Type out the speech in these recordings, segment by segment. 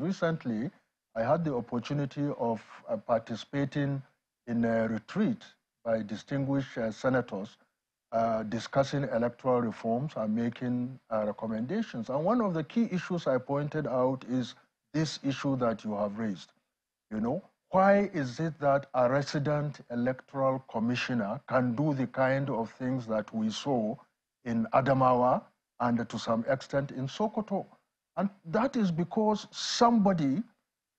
Recently, I had the opportunity of uh, participating in a retreat by distinguished uh, senators uh, discussing electoral reforms and making uh, recommendations. And one of the key issues I pointed out is this issue that you have raised. You know, why is it that a resident electoral commissioner can do the kind of things that we saw in Adamawa and to some extent in Sokoto? And that is because somebody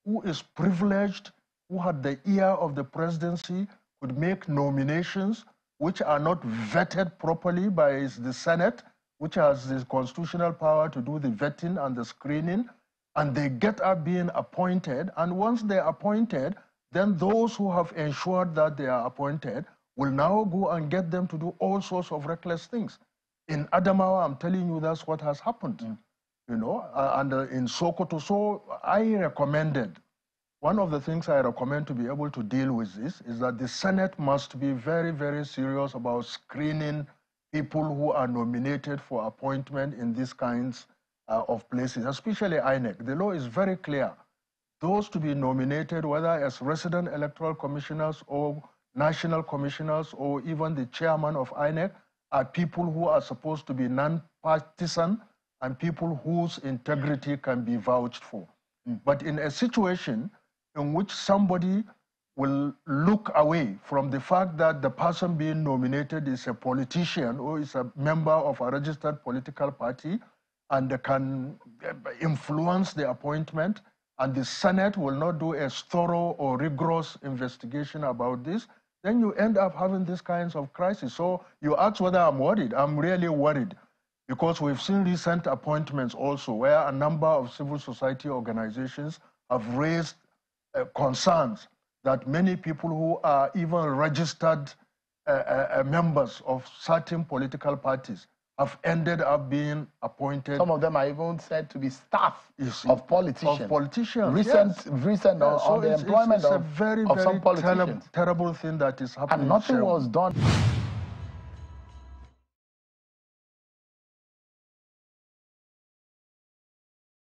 who is privileged, who had the ear of the presidency, could make nominations which are not vetted properly by the Senate, which has the constitutional power to do the vetting and the screening, and they get up being appointed. And once they're appointed, then those who have ensured that they are appointed will now go and get them to do all sorts of reckless things. In Adamawa, I'm telling you, that's what has happened. Mm. You know, uh, and uh, in Sokoto, so I recommended, one of the things I recommend to be able to deal with this is that the Senate must be very, very serious about screening people who are nominated for appointment in these kinds uh, of places, especially INEC. The law is very clear those to be nominated, whether as resident electoral commissioners or national commissioners or even the chairman of INEC, are people who are supposed to be non-partisan and people whose integrity can be vouched for. Mm. But in a situation in which somebody will look away from the fact that the person being nominated is a politician or is a member of a registered political party and can influence the appointment, and the Senate will not do a thorough or rigorous investigation about this, then you end up having these kinds of crises. So you ask whether I'm worried. I'm really worried because we've seen recent appointments also where a number of civil society organizations have raised uh, concerns that many people who are even registered uh, uh, uh members of certain political parties have ended up being appointed. Some of them are even said to be staff of politicians. Of politicians. Recent, yes. recent yeah, so on the employment it's, it's of, a very, of very some politicians. Terrible, terrible thing that is happening. And nothing was done.